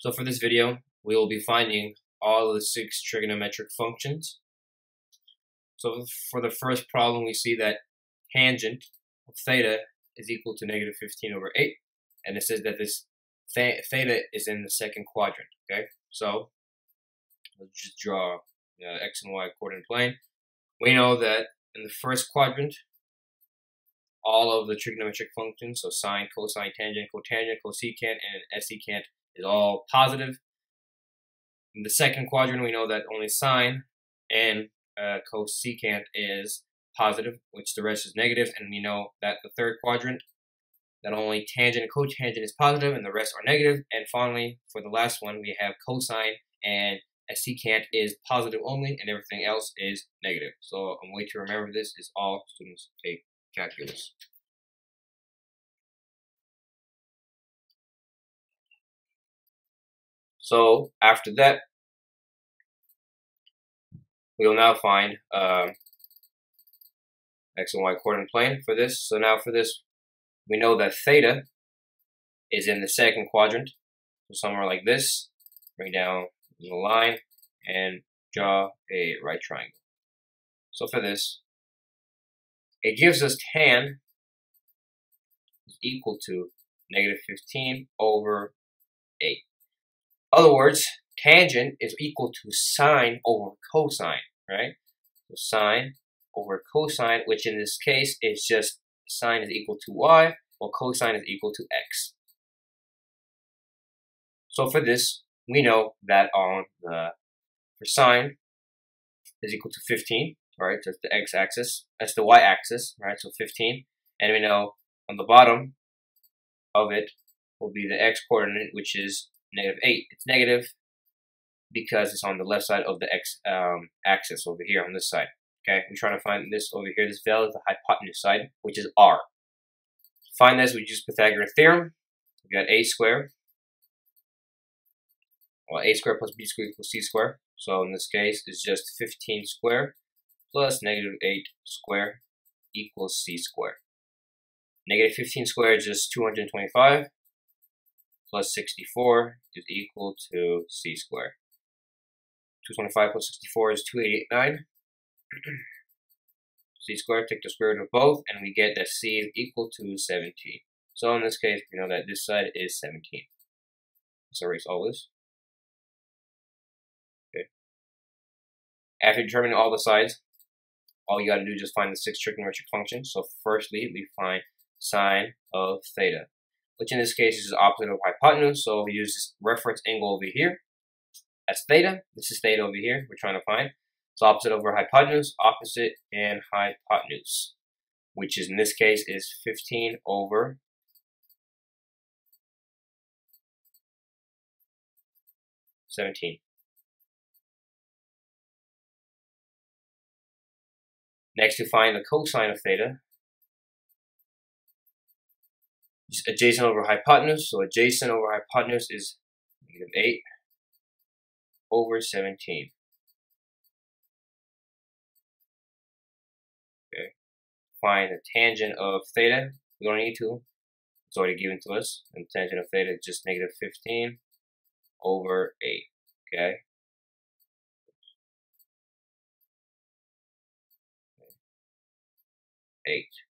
So for this video, we will be finding all of the six trigonometric functions. So for the first problem, we see that tangent of theta is equal to negative 15 over 8. And it says that this theta is in the second quadrant, okay? So let's just draw uh, x and y coordinate plane. We know that in the first quadrant, all of the trigonometric functions, so sine, cosine, tangent, cotangent, cosecant, and secant is all positive. In the second quadrant, we know that only sine and uh, cosecant is positive, which the rest is negative, and we know that the third quadrant, that only tangent and cotangent is positive, and the rest are negative. And finally, for the last one, we have cosine and a secant is positive only, and everything else is negative. So a way to remember this is all students take calculus. So after that, we will now find um, x and y coordinate plane for this. So now for this, we know that theta is in the second quadrant. So somewhere like this, bring down the line and draw a right triangle. So for this, it gives us tan is equal to negative 15 over 8 other words, tangent is equal to sine over cosine, right? So sine over cosine, which in this case is just sine is equal to y, while cosine is equal to x. So for this, we know that on the for sine is equal to 15, right? That's the x-axis. That's the y-axis, right? So 15. And we know on the bottom of it will be the x-coordinate, which is negative 8. It's negative because it's on the left side of the x um, axis over here on this side. Okay, we're trying to find this over here. This value is the hypotenuse side, which is r. Find this, we use Pythagorean theorem. We got a squared. Well, a squared plus b squared equals c squared. So in this case, it's just 15 squared plus negative 8 squared equals c squared. Negative 15 squared is just 225 plus 64 is equal to c squared. 225 plus 64 is 289. c squared, take the square root of both, and we get that c is equal to 17. So in this case, we know that this side is 17. Let's erase all this. Okay. After determining all the sides, all you got to do is just find the six trigonometric functions. So firstly, we find sine of theta which in this case is opposite of hypotenuse. So we use this reference angle over here. That's theta. This is theta over here. We're trying to find. So opposite over hypotenuse, opposite and hypotenuse, which is in this case is 15 over Seventeen. Next, to find the cosine of theta, adjacent over hypotenuse. So adjacent over hypotenuse is negative 8 over 17. Okay. Find the tangent of theta. We don't need to. It's already given to us. And tangent of theta is just negative 15 over 8. Okay. Eight.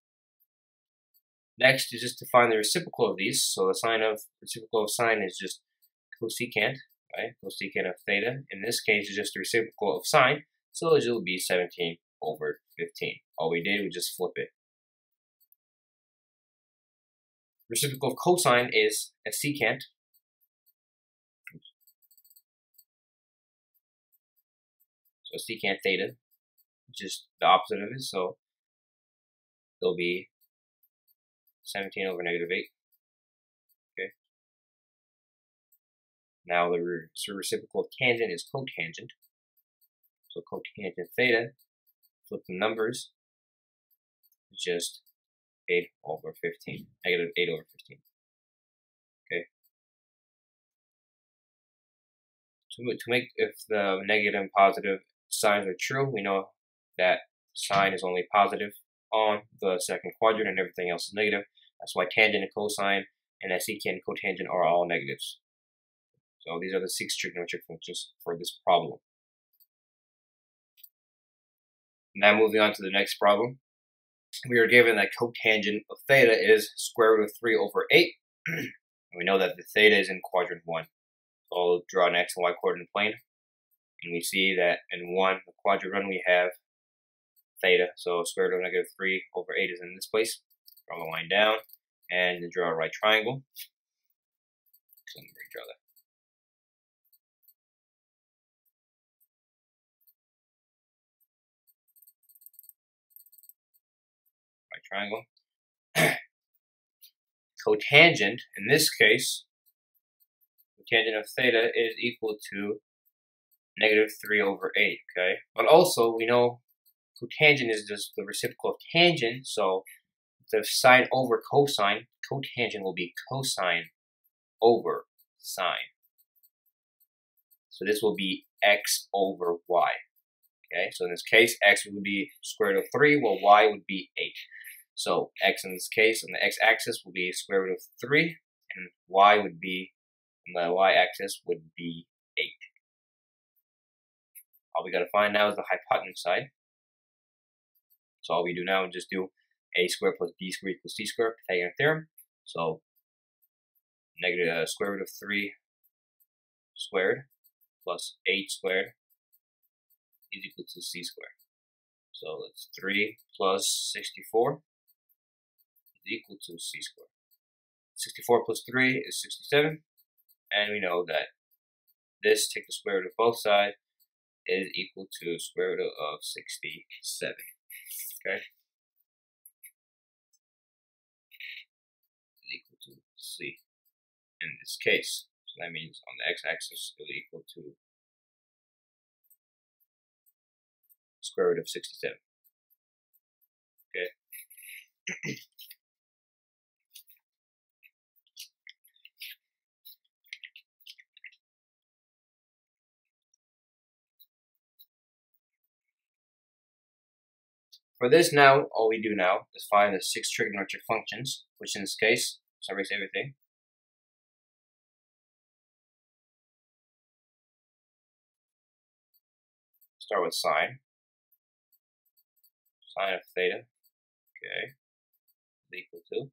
Next is just to find the reciprocal of these. So the sine of reciprocal of sine is just cosecant, right? Cosecant of theta. In this case, is just the reciprocal of sine. So it will be 17 over 15. All we did was just flip it. Reciprocal of cosine is a secant. So secant theta, just the opposite of it. So it'll be 17 over negative 8. Okay. Now the re reciprocal of tangent is cotangent. So cotangent theta, flip the numbers, just 8 over 15, negative 8 over 15. Okay. To, to make, if the negative and positive signs are true, we know that sine is only positive on the second quadrant and everything else is negative. That's why tangent and cosine and secant and cotangent are all negatives. So these are the six trigonometric functions for this problem. Now moving on to the next problem. We are given that cotangent of theta is square root of 3 over 8. and we know that the theta is in quadrant 1. So I'll draw an x and y coordinate plane. And we see that in 1, the quadrant 1, we have theta. So square root of negative 3 over 8 is in this place. Draw a line down and then draw a right triangle. So let me redraw that. Right triangle. cotangent, in this case, cotangent of theta is equal to negative 3 over 8, okay? But also, we know cotangent is just the reciprocal of tangent, so the sine over cosine, cotangent will be cosine over sine. So this will be x over y. Okay, so in this case, x would be square root of 3, while y would be 8. So x in this case on the x-axis will be square root of 3, and y would be, on the y-axis would be 8. All we got to find now is the hypotenuse side. So all we do now is just do a squared plus b squared equals c squared, Pythagorean theorem. So negative uh, square root of 3 squared plus 8 squared is equal to c squared. So that's 3 plus 64 is equal to c squared. 64 plus 3 is 67, and we know that this, take the square root of both sides, is equal to square root of 67. Okay? Equal in this case. So that means on the x-axis it will equal to square root of 67. Okay? For this now, all we do now is find the six trigonometric functions, which in this case, summarize everything. Start with sine. Sine of theta. Okay. Equal to.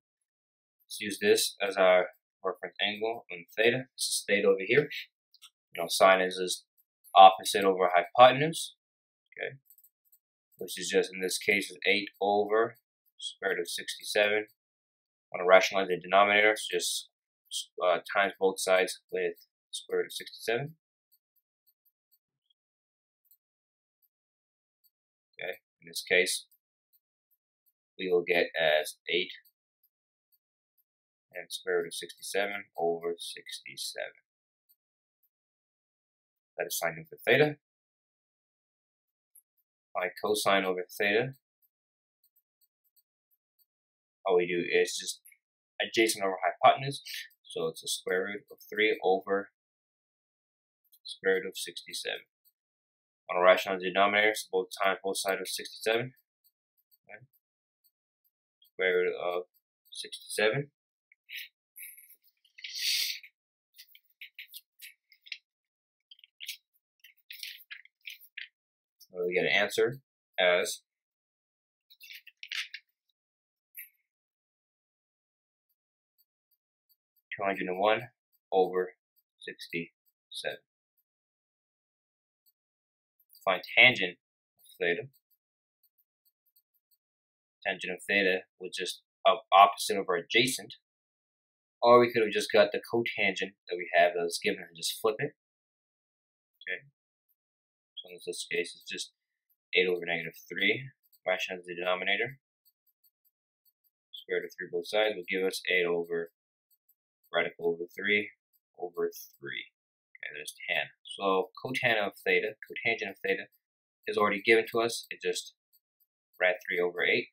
Let's use this as our reference angle on theta. This is theta over here. You know, sine is just opposite over hypotenuse. Okay which is just in this case is 8 over square root of 67. Want to rationalize the denominator, so just uh, times both sides with square root of 67. Okay, in this case, we will get as 8 and square root of 67 over 67. That is sine of theta by cosine over theta. All we do is just adjacent over hypotenuse. So it's a square root of 3 over square root of 67. On a rational denominator, so both times both sides of 67. Okay. Square root of 67. we get an answer as two hundred and one over sixty seven. Find tangent of theta. Tangent of theta was just uh, opposite of our adjacent. Or we could have just got the cotangent that we have that was given and just flip it. Okay So in this case it's just 8 over negative 3. Fraction as the denominator. Square root of 3 both sides will give us 8 over radical over 3 over 3. Okay, there's tan. So cotan of theta, cotangent of theta, is already given to us. It just rad 3 over 8.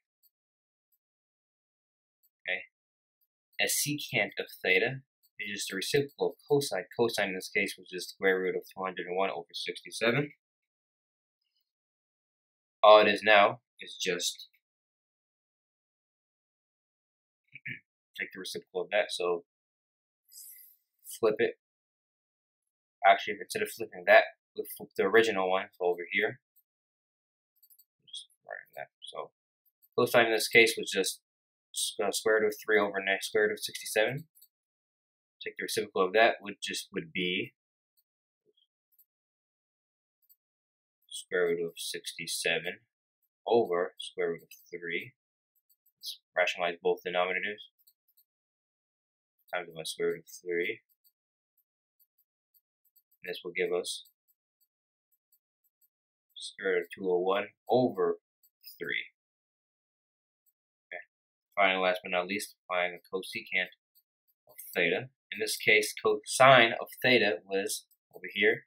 Okay. A secant of theta is just the reciprocal of cosine. Cosine in this case was just square root of 201 over 67 all it is now is just take the reciprocal of that. So flip it actually, instead of flipping that, we'll flip the original one so over here. Just writing that. So cosine in this case was just uh, square root of 3 over next square root of 67. Take the reciprocal of that would just would be square root of 67 over square root of 3. Let's rationalize both denominators. Times by square root of 3. This will give us square root of 201 over 3. Okay. Finally, last but not least, applying the cosecant of theta. In this case, cosine of theta was over here,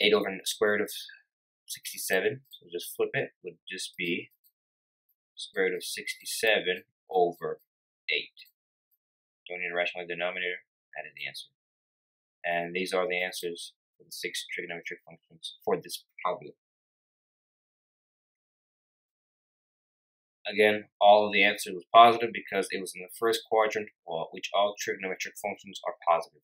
8 over square root of 67. So just flip it, would just be square root of 67 over 8. Don't need a rational denominator, that is the answer. And these are the answers for the six trigonometric functions for this problem. Again, all of the answers was positive because it was in the first quadrant, which all trigonometric functions are positive.